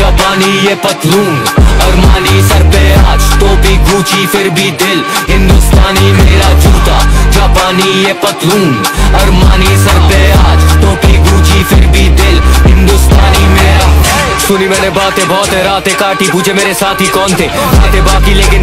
हिंदुस्तानी ये पतलून। और मानी सर पे आज तो भी गूची, फिर भी दिल। हिंदुस्तानी मेरा जूता, जापानी ये पतलून। और मानी सर पे आज तो भी गूची, फिर भी दिल। हिंदुस्तानी मेरा। सुनी मैंने बातें, बहुत है रातें काटी, पूछे मेरे साथी कौन थे? बातें बाकी लेकिन